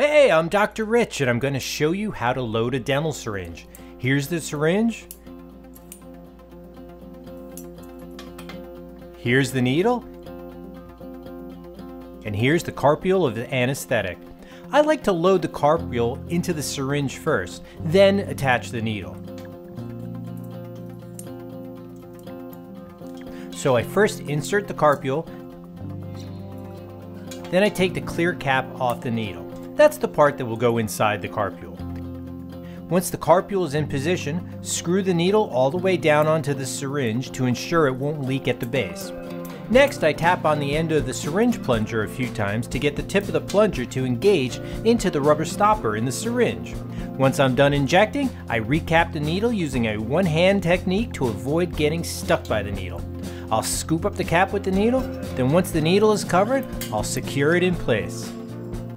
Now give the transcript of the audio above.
Hey, I'm Dr. Rich and I'm going to show you how to load a dental syringe. Here's the syringe. Here's the needle. And here's the carpule of the anesthetic. I like to load the carpule into the syringe first, then attach the needle. So I first insert the carpule, then I take the clear cap off the needle. That's the part that will go inside the carpule. Once the carpule is in position, screw the needle all the way down onto the syringe to ensure it won't leak at the base. Next, I tap on the end of the syringe plunger a few times to get the tip of the plunger to engage into the rubber stopper in the syringe. Once I'm done injecting, I recap the needle using a one-hand technique to avoid getting stuck by the needle. I'll scoop up the cap with the needle, then once the needle is covered, I'll secure it in place.